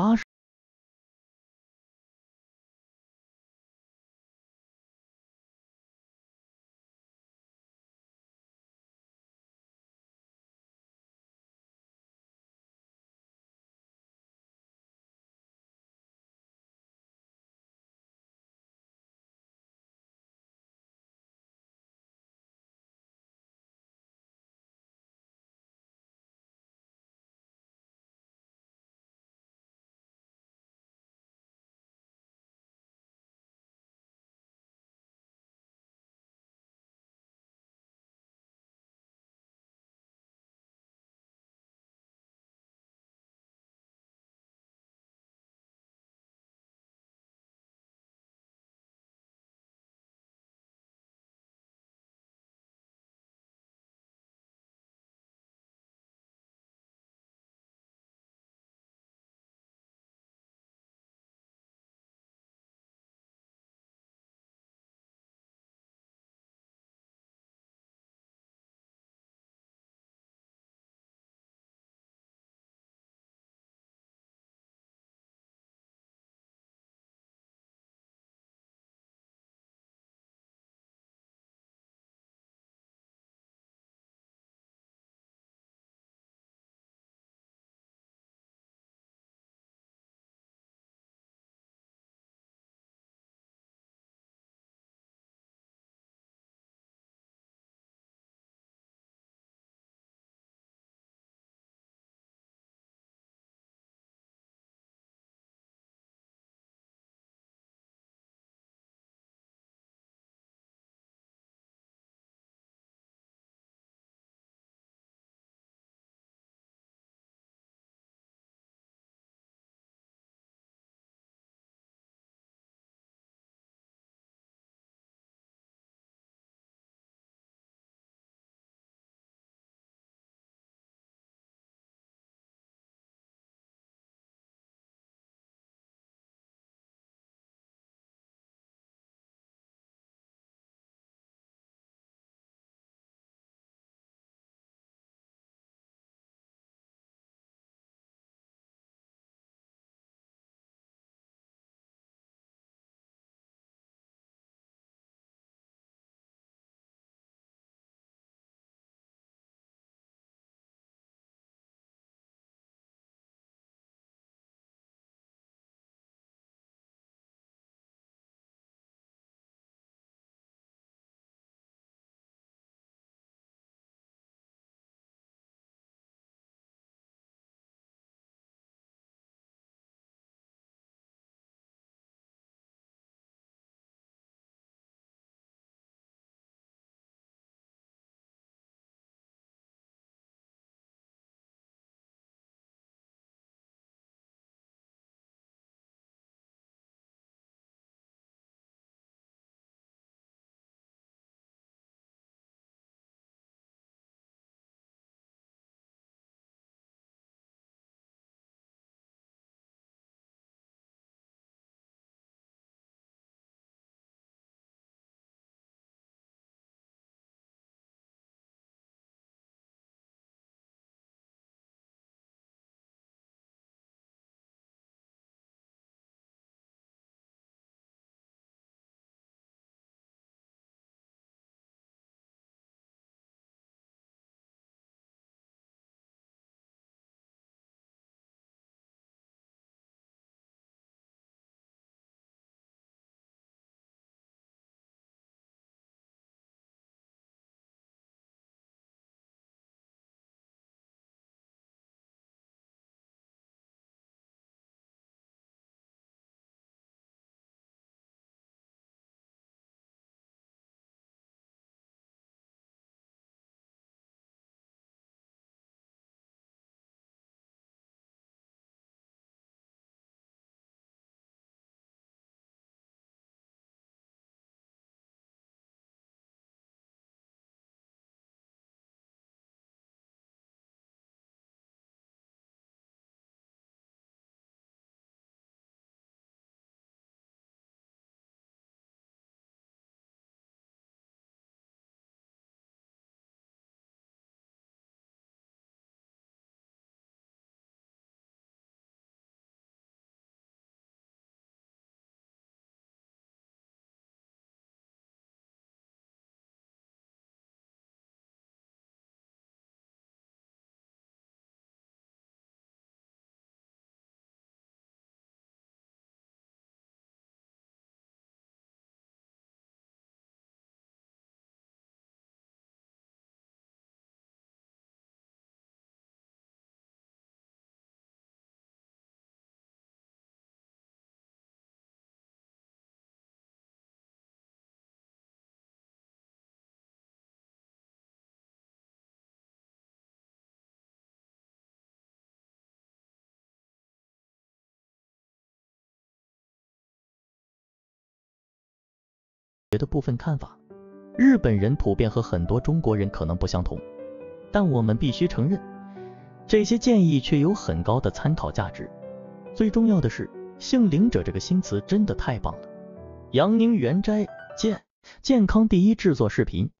八十。的部分看法，日本人普遍和很多中国人可能不相同，但我们必须承认，这些建议却有很高的参考价值。最重要的是，姓灵者这个新词真的太棒了。杨宁元斋健健康第一制作视频。